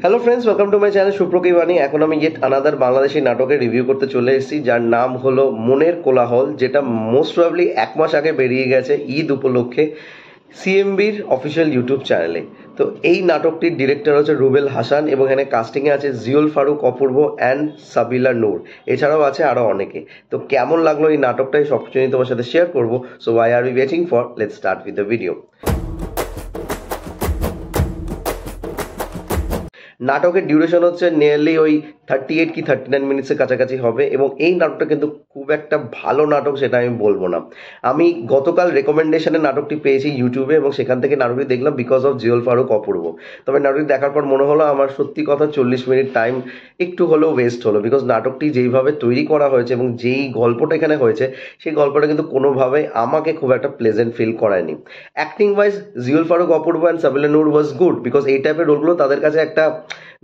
Hello friends welcome to my channel সুপ্রকি বাণী এখন আমি গেট আনাদার বাংলাদেশি নাটকের রিভিউ করতে চলে এসেছি, যার নাম হলো মনের কোলাহল, যেটা মোস্ট প্রবলি এক মাস আগে বেরিয়ে গেছে ঈদ উপলক্ষে সিএমবির অফিসিয়াল ইউটিউব চ্যানেলে তো এই নাটকটির ডিরেক্টর হচ্ছে রুবেল হাসান এবং এখানে কাস্টিংয়ে আছে জিওল ফারুক, অপূর্ব অ্যান্ড সাবিলা নূর। এছাড়াও আছে আরও অনেকে। তো কেমন লাগল এই নাটকটাই সব কিছু নিয়ে তোমার সাথে শেয়ার করব। So why are we waiting for let's start with the video নাটকের ডিউরেশন হচ্ছে নিয়ারলি ওই থার্টি এইট কি থার্টি নাইন মিনিটসের কাছাকাছি হবে এবং এই নাটকটা কিন্তু খুব একটা ভালো নাটক সেটা আমি বলব না। আমি গতকাল রেকমেন্ডেশনে নাটকটি পেয়েছি ইউটিউবে এবং সেখান থেকে নাটকটি দেখলাম বিকজ অফ জিওল ফারুক অপূর্ব। তবে নাটকটি দেখার পর মনে হলো আমার সত্যি কথা চল্লিশ মিনিট টাইম একটু হলেও ওয়েস্ট হলো বিকজ নাটকটি যেইভাবে তৈরি করা হয়েছে এবং যেই গল্পটা এখানে হয়েছে, সেই গল্পটা কিন্তু কোনোভাবে আমাকে খুব একটা pleasant feel করায়নি। Acting wise Ziaul Faruq Apurba and Sabila Nur was good because এই টাইপের রোলগুলো তাদের কাছে একটা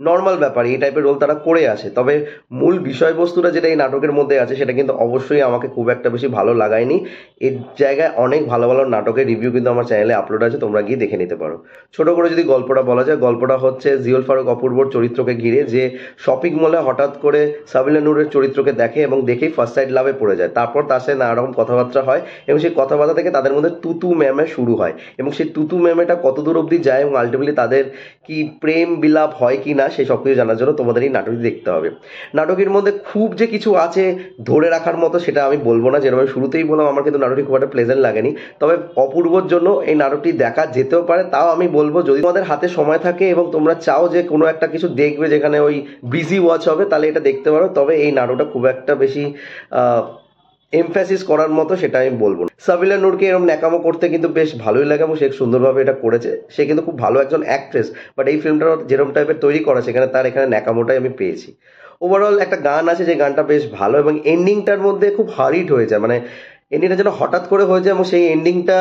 নর্মাল ব্যাপার, এই টাইপের রোল তারা করে আসে। তবে মূল বিষয়বস্তুটা যেটা এই নাটকের মধ্যে আছে, সেটা কিন্তু অবশ্যই আমাকে খুব একটা বেশি ভালো লাগায়নি। এর জায়গায় অনেক ভালো ভালো নাটকের রিভিউ কিন্তু আমার চ্যানেলে আপলোড আছে, তোমরা গিয়ে দেখে নিতে পারো। ছোট করে যদি গল্পটা বলা যায়, গল্পটা হচ্ছে জিওল ফারুক অপূর্বর চরিত্রকে ঘিরে, যে শপিং মলে হঠাৎ করে সাবিলা নূরের চরিত্রকে দেখে এবং দেখেই ফার্স্ট সাইড লাভে পড়ে যায়। তারপর তার সাথে নানা রকম কথাবার্তা হয় এবং সেই কথাবার্তা থেকে তাদের মধ্যে তুতু ম্যামে শুরু হয়। এবং সেই তুতু ম্যামেটা কত দূর অবধি যায় এবং আলটিমেটলি তাদের কি প্রেম বিলাপ হয় কি না সেই সব কিছু জানার জন্য তোমাদের এই নাটকটি দেখতে হবে। নাটকের মধ্যে খুব যে কিছু আছে ধরে রাখার মতো সেটা আমি বলব না। যেরকম শুরুতেই বললাম, আমার কিন্তু নাটকটি খুব একটা প্লেজেন্ট লাগেনি। তবে অপূর্বর জন্য এই নাটকটি দেখা যেতেও পারে, তাও আমি বলব যদি তোমাদের হাতে সময় থাকে এবং তোমরা চাও যে কোনো একটা কিছু দেখবে যেখানে ওই বিজি ওয়াচ হবে, তাহলে এটা দেখতে পারো। তবে এই নাটকটা খুব একটা বেশি এমফ্যাসিস করার মতো সেটা আমি বলব সাবিলা নূরকে এরকম ন্যাকামো করতে কিন্তু বেশ ভালোই লাগে এবং সে সুন্দরভাবে এটা করেছে। সে কিন্তু খুব ভালো একজন অ্যাক্ট্রেস বাট এই ফিল্মটা যেরকম টাইপের তৈরি করা সেখানে তার এখানে ন্যাকামোটাই আমি পেয়েছি। ওভারঅল একটা গান আছে, যে গানটা বেশ ভালো এবং এন্ডিংটার মধ্যে খুব হারিট হয়ে যায়। মানে এন্ডিংটা যেন হঠাৎ করে হয়ে যায় এবং সেই এন্ডিংটা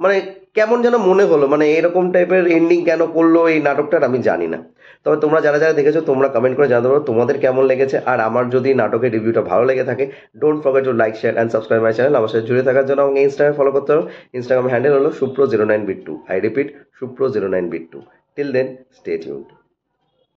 মানে কেমন যেন মনে হলো মানে এরকম টাইপের এন্ডিং কেন করল এই নাটকটার আমি জানি না। তবে তোমরা যারা যারা দেখেছ, তোমরা কমেন্ট করে জানাতে পারো তোমাদের কেমন লেগেছে। আর আমার যদি নাটকের রিভিউটা ভালো লেগে থাকে don't forget to like share and subscribe my channel আমার সাথে জুড়ে থাকার জন্য আমাকে ইনস্টাগ্রামে ফলো করতে হবে ইনস্টাগ্রাম হ্যান্ডেল হলো Supro zero nine bit two I repeat Supro zero nine bit two till then stay tuned